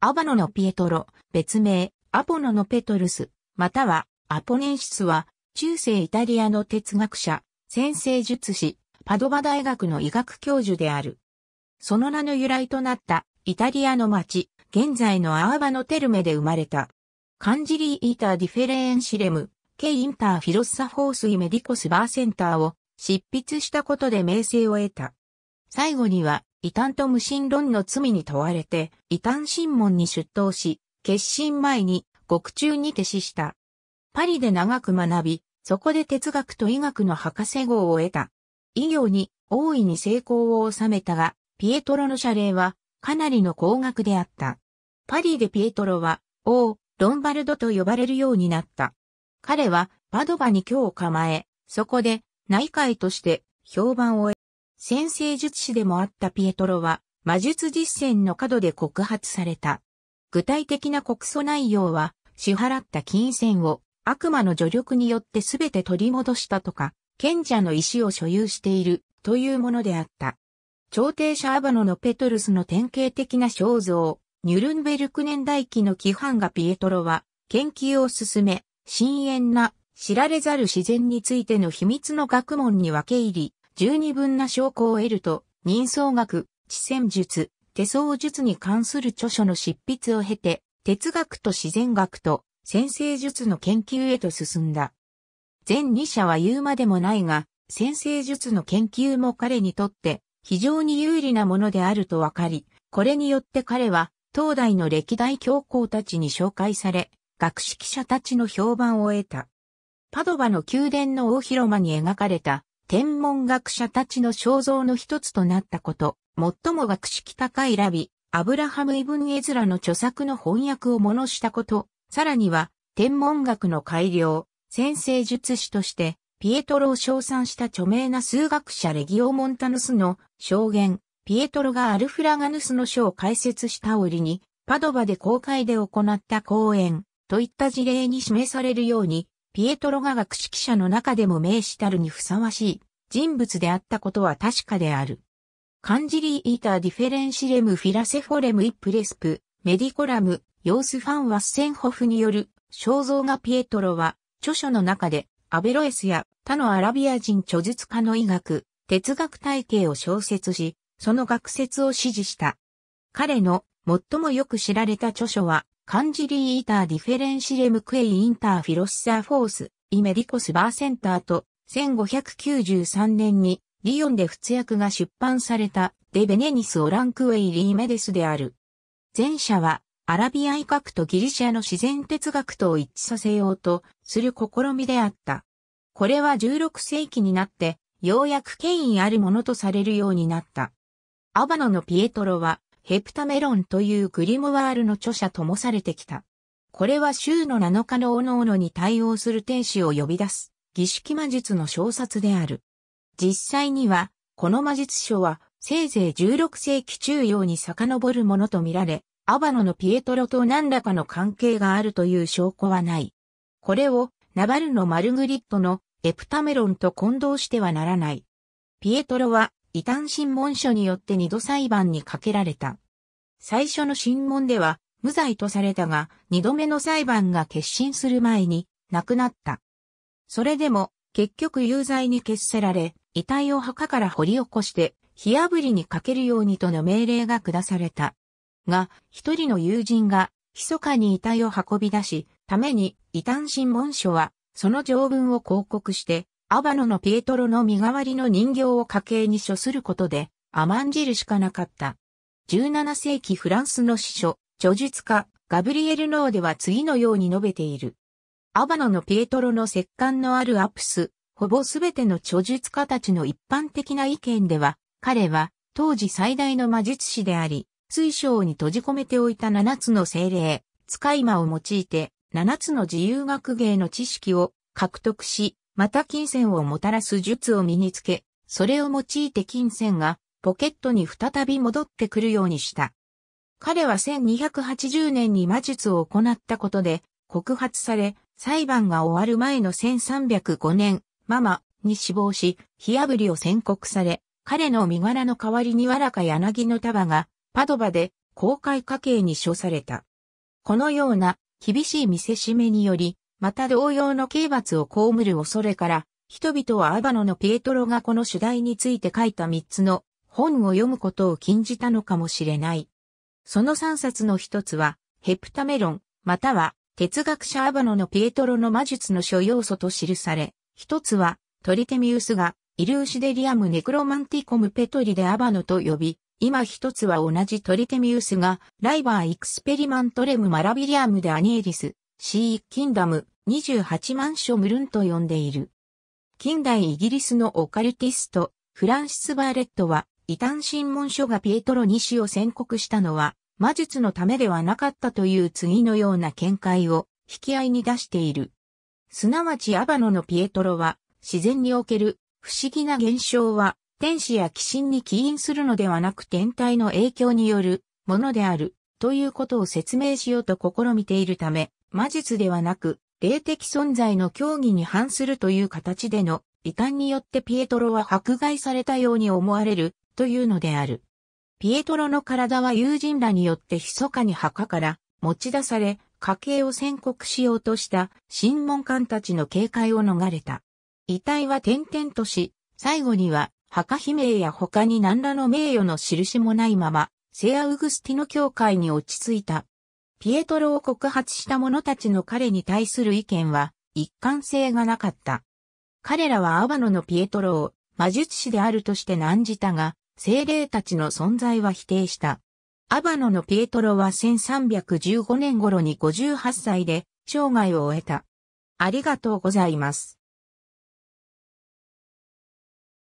アバノのピエトロ、別名、アポノのペトルス、または、アポネンシスは、中世イタリアの哲学者、先生術師、パドバ大学の医学教授である。その名の由来となったイタリアの町、現在のアーバノテルメで生まれた。カンジリー・イーター・ディフェレーンシレム、ケインター・フィロッサ・フォース・イ・メディコス・バーセンターを執筆したことで名声を得た。最後には、異端と無神論の罪に問われて、異端審問に出頭し、決心前に、獄中にて死した。パリで長く学び、そこで哲学と医学の博士号を得た。医療に大いに成功を収めたが、ピエトロの謝礼はかなりの高額であった。パリでピエトロは王、ロンバルドと呼ばれるようになった。彼はパドバに今日構え、そこで内科医として評判を得、先生術師でもあったピエトロは魔術実践の角で告発された。具体的な告訴内容は支払った金銭を悪魔の助力によってすべて取り戻したとか、賢者の石を所有しているというものであった。朝廷者アバノのペトルスの典型的な肖像、ニュルンベルク年代記の規範がピエトロは、研究を進め、深遠な知られざる自然についての秘密の学問に分け入り、十二分な証拠を得ると、人相学、知戦術、手相術に関する著書の執筆を経て、哲学と自然学と先生術の研究へと進んだ。全二者は言うまでもないが、先生術の研究も彼にとって非常に有利なものであると分かり、これによって彼は東大の歴代教皇たちに紹介され、学識者たちの評判を得た。パドバの宮殿の大広間に描かれた天文学者たちの肖像の一つとなったこと、最も学識高いラビ、アブラハム・イブン・エズラの著作の翻訳を物したこと、さらには天文学の改良、占星術師としてピエトロを称賛した著名な数学者レギオモンタヌスの証言、ピエトロがアルフラガヌスの書を解説した折に、パドバで公開で行った講演といった事例に示されるように、ピエトロが学識者の中でも名士たるにふさわしい人物であったことは確かである。 Conciliator differentiarum philosophorum et precipue medicorum、ヨース・ファン・ワッセンホフによる肖像画ピエトロは、著書の中でアベロエスや他のアラビア人著述家の医学、哲学体系を詳説し、その学説を支持した。彼の最もよく知られた著書は、 Conciliator differentiarum quae inter philosophos et medicos versantur と、1593年にリヨンで仏訳が出版された De venenis eorumque remediis である。前者はアラビア医学とギリシャの自然哲学とを一致させようとする試みであった。これは16世紀になって、ようやく権威あるものとされるようになった。アバノのピエトロは、ヘプタメロンというグリムワールの著者ともされてきた。これは週の7日のおのおのに対応する天使を呼び出す、儀式魔術の小冊である。実際には、この魔術書は、せいぜい16世紀中央に遡るものとみられ、アバノのピエトロと何らかの関係があるという証拠はない。これをナバルのマルグリットのエプタメロンと混同してはならない。ピエトロは異端審問書によって二度裁判にかけられた。最初の審問では無罪とされたが、二度目の裁判が決心する前に亡くなった。それでも結局有罪に決せられ、遺体を墓から掘り起こして火炙りにかけるようにとの命令が下された。が、一人の友人が、密かに遺体を運び出し、ために、異端審問書は、その条文を広告して、アバノのピエトロの身代わりの人形を家計に処することで、甘んじるしかなかった。17世紀フランスの司書、著述家、ガブリエル・ノーでは次のように述べている。アバノのピエトロの石棺のあるアプス、ほぼすべての著述家たちの一般的な意見では、彼は当時最大の魔術師であり、水晶に閉じ込めておいた七つの精霊、使い魔を用いて、七つの自由学芸の知識を獲得し、また金銭をもたらす術を身につけ、それを用いて金銭がポケットに再び戻ってくるようにした。彼は1280年に魔術を行ったことで告発され、裁判が終わる前の1305年、ママに死亡し、火炙りを宣告され、彼の身柄の代わりにわらか柳の束がパドバで公開家計に処された。このような厳しい見せしめにより、また同様の刑罰を被る恐れから、人々はアバノのピエトロがこの主題について書いた三つの本を読むことを禁じたのかもしれない。その三冊の一つは、ヘプタメロン、または哲学者アバノのピエトロの魔術の諸要素と記され、一つはトリテミウスがイルーシデリアムネクロマンティコムペトリでアバノと呼び、今一つは同じトリテミウスがライバーイクスペリマントレムマラビリアムでアニエリス、シー・キンダム28万書ムルンと呼んでいる。近代イギリスのオカルティスト、フランシス・バーレットは、異端審問書がピエトロに死を宣告したのは、魔術のためではなかったという次のような見解を引き合いに出している。すなわちアバノのピエトロは、自然における不思議な現象は、天使や鬼神に起因するのではなく天体の影響によるものである、ということを説明しようと試みているため、魔術ではなく、霊的存在の競技に反するという形での異端によってピエトロは迫害されたように思われるというのである。ピエトロの体は友人らによって密かに墓から持ち出され、家計を宣告しようとした審問官たちの警戒を逃れた。遺体は転々とし、最後には墓悲鳴や他に何らの名誉の印もないまま、セアウグスティノ教会に落ち着いた。ピエトロを告発した者たちの彼に対する意見は一貫性がなかった。彼らはアバノのピエトロを魔術師であるとして難じたが、精霊たちの存在は否定した。アバノのピエトロは1315年頃に58歳で生涯を終えた。ありがとうございます。